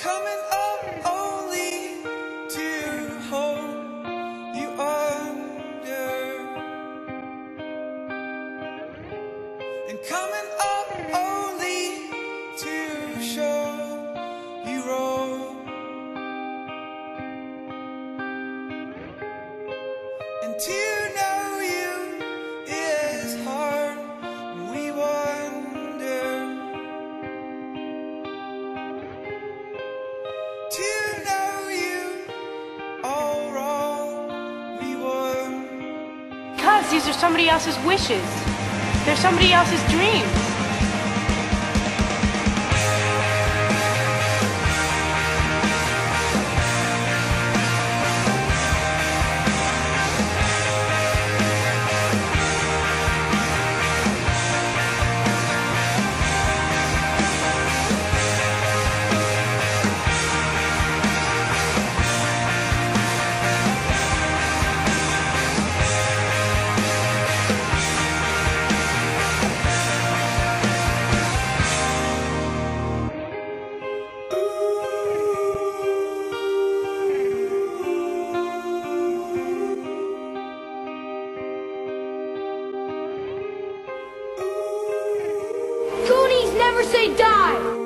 coming up only to hold you under. And coming up only to show you wrong. And to these are somebody else's wishes. They're somebody else's dreams. Never say die!